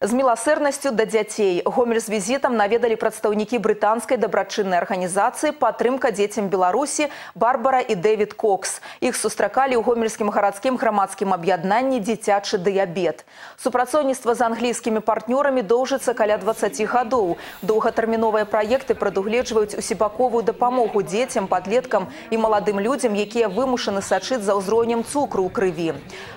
З міласэрнасцю да дзяцей гомель з візітам наведалі прадстаўнікі брытанскай дабрачыннай арганізацыі падтрымка дзецям Беларусі Барбара і Дэвід Кокс. Іх сустракалі ў гомельскім гарадскім грамадскім аб'яднанні дзіцячы дыябет. Супрацоўніцтва з англійскімі партнёрамі доўжыцца каля 20 гадоў. Доўгатэрміновыя праекты прадугледжваюць усебаковую дапамогу дзецям, падлеткам і маладым людзям, якія вымушаны сачыць за ўзроўнем цукру ў крыві.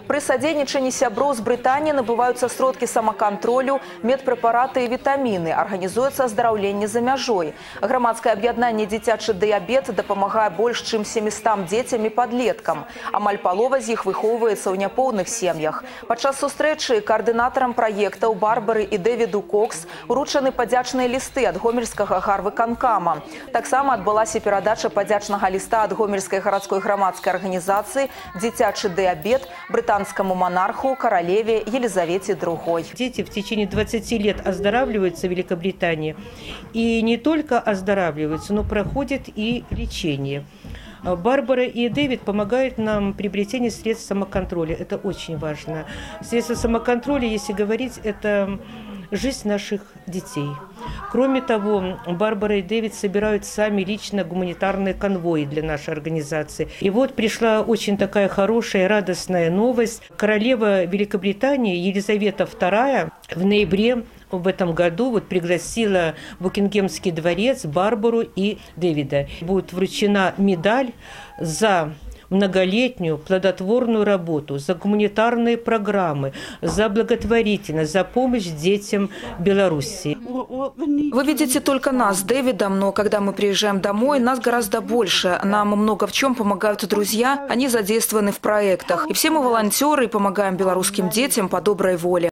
Пры садзейнічанні сяброў з Брытаніі набываюцца сродкі самакантролю контролю медпрэпараты і вітаміны арганізуецца аздараўленне за мяжой грамадскае аб'яднанне дзіцячы дыябет дапамагае больш чым 700 дзецям і падлеткам амаль палова з іх выхоўваецца ў няпоўных сем'ях падчас сустрэчы каардынатарам праектаў барбары і дэвіду кокс уручаны падзячныя лісты ад гомельскага гарвыканкама таксама адбылася перадача падзячнага ліста ад гомельскай гарадской грамадскай арганізацыі дзіцячы дыябет брытанскаму монарху каралеве елизавете другой дети в течение 20 лет оздоравливаются в Великобритании. И не только оздоравливаются, но проходят и лечение. Барбара и Дэвид помогают нам в приобретении средств самоконтроля. Это очень важно. Средства самоконтроля, если говорить, это жизнь наших детей. Кроме того, Барбара и Дэвид собирают сами лично гуманитарные конвои для нашей организации. И вот пришла очень такая хорошая, радостная новость. Королева Великобритании Елизавета II в ноябре в этом году вот пригласила Букингемский дворец Барбару и Дэвида. Будет вручена медаль за многолетнюю плодотворную работу, за гуманитарные программы, за благотворительность, за помощь детям Беларуси. Вы видите только нас Дэвидом, но когда мы приезжаем домой, нас гораздо больше. Нам много в чем помогают друзья, они задействованы в проектах. И все мы волонтеры и помогаем белорусским детям по доброй воле.